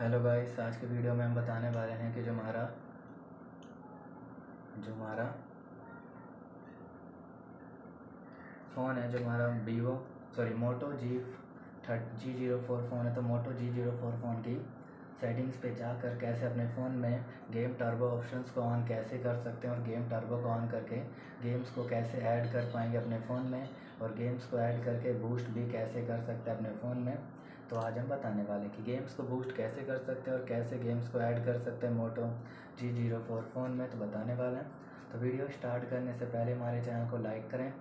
Hello guys, आज के video में हम बताने वाले हैं कि जो हमारा जो हमारा फ़ोन है, जो हमारा Vivo sorry Moto G थर्ट G zero four phone है तो Moto G zero four phone की सेटिंग्स पे जाकर कैसे अपने फ़ोन में गेम टर्बो ऑप्शंस को ऑन कैसे कर सकते हैं और गेम टर्बो को ऑन करके गेम्स को कैसे ऐड कर पाएँगे अपने फ़ोन में और गेम्स को ऐड करके बूस्ट भी कैसे कर सकते हैं अपने फ़ोन में। तो आज हम बताने वाले कि गेम्स को बूस्ट कैसे कर सकते हैं और कैसे गेम्स को ऐड कर सकते हैं Moto G zero four phone में तो बताने वाले हैं। तो वीडियो स्टार्ट करने से पहले हमारे चैनल को लाइक करें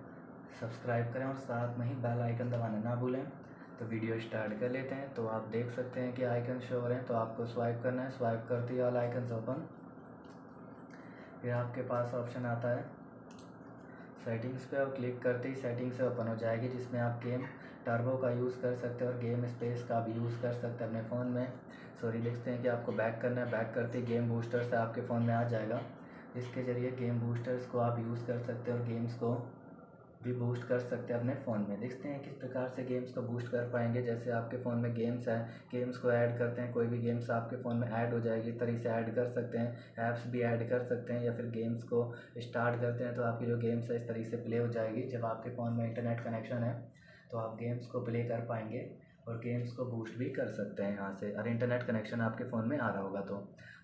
सब्सक्राइब करें और साथ में ही बेल आइकन दबाना ना भूलें। तो वीडियो स्टार्ट कर लेते हैं। तो आप देख सकते हैं कि आइकन शो हो रहे हैं। तो आपको स्वाइप करना है। स्वाइप करते ही ऑल आइकन ओपन फिर आपके पास ऑप्शन आता है। सेटिंग्स पे और क्लिक करते ही सेटिंग से ओपन हो जाएगी, जिसमें आप गेम टर्बो का यूज़ कर सकते हैं और गेम स्पेस का भी यूज़ कर सकते हैं अपने फ़ोन में। सॉरी लिखते हैं कि आपको बैक करना है। बैक करते ही गेम बूस्टर से आपके फ़ोन में आ जाएगा। इसके ज़रिए गेम बूस्टर्स को आप यूज़ कर सकते हैं और गेम्स को भी बूस्ट कर सकते हैं अपने फ़ोन में। देखते हैं किस प्रकार से गेम्स को बूस्ट कर पाएँगे। जैसे आपके फ़ोन में गेम्स हैं गेम्स को ऐड करते हैं, कोई भी गेम्स आपके फ़ोन में ऐड हो जाएगी तरीके से ऐड कर सकते हैं। ऐप्स भी ऐड कर सकते हैं या फिर गेम्स को स्टार्ट करते हैं तो आपकी जो गेम्स है, इस तरीके से प्ले हो जाएगी। जब आपके फ़ोन में इंटरनेट कनेक्शन है तो आप गेम्स को प्ले कर पाएँगे। और गेम्स को बूस्ट भी कर सकते हैं यहाँ से। और इंटरनेट कनेक्शन आपके फ़ोन में आ रहा होगा तो।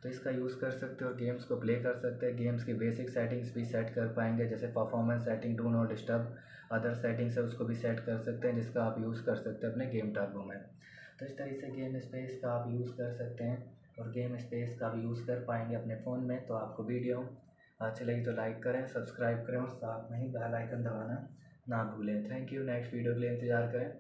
तो इसका यूज़ कर सकते हो और गेम्स को प्ले कर सकते हैं। गेम्स की बेसिक सेटिंग्स भी सेट कर पाएँगे, जैसे performance setting do not disturb other settings है, उसको भी सेट कर सकते हैं, जिसका आप यूज़ कर सकते हैं अपने गेम टर्बो में। तो इस तरीके से गेम स्पेस का आप यूज़ कर सकते हैं और गेम स्पेस का भी यूज़ कर पाएँगे अपने फ़ोन में। तो आपको वीडियो अच्छी लगी तो लाइक करें सब्सक्राइब करें और साथ में ही बेल आइकन दबाना ना भूलें। थैंक यू नेक्स्ट वीडियो के लिए इंतज़ार करें।